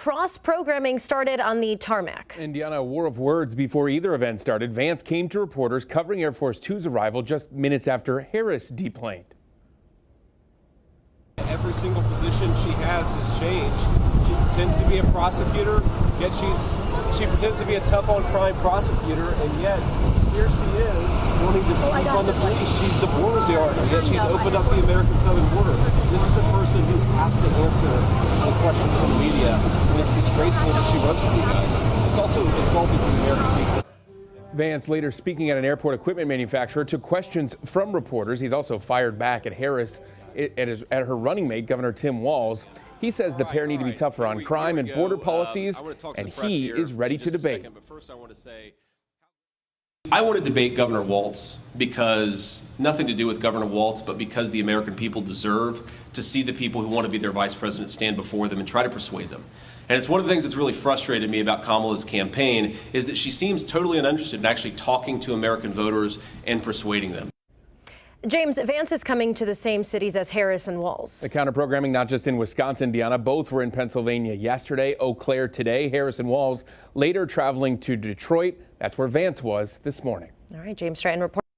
Cross programming started on the tarmac. Indiana, a war of words before either event started. Vance came to reporters covering Air Force Two's arrival just minutes after Harris deplaned. Every single position she has has changed. She pretends to be a prosecutor, yet she's she pretends to be a tough on crime prosecutor, and yet here she is wanting to defuse on the police. She's the border czar, yet she's opened up the American southern border. This is a person who has to answer the questions from the media, and it's disgraceful that she runs for you guys. It's also insulting to the American people. Vance, later speaking at an airport equipment manufacturer, took questions from reporters. He's also fired back at Harris at, his, at her running mate, Governor Tim Walz. He says the pair need to be tougher on crime and border policies, and he is ready to debate. But first, I want to say. I want to debate Governor Walz because nothing to do with Governor Walz, but because the American people deserve to see the people who want to be their vice president stand before them and try to persuade them. And it's one of the things that's really frustrated me about Kamala's campaign is that she seems totally uninterested in actually talking to American voters and persuading them. James, Vance is coming to the same cities as Harris and Walz. The counter programming not just in Wisconsin, Indiana, both were in Pennsylvania yesterday, Eau Claire today, Harris and Walz later traveling to Detroit. That's where Vance was this morning. All right, James Stratton reporting.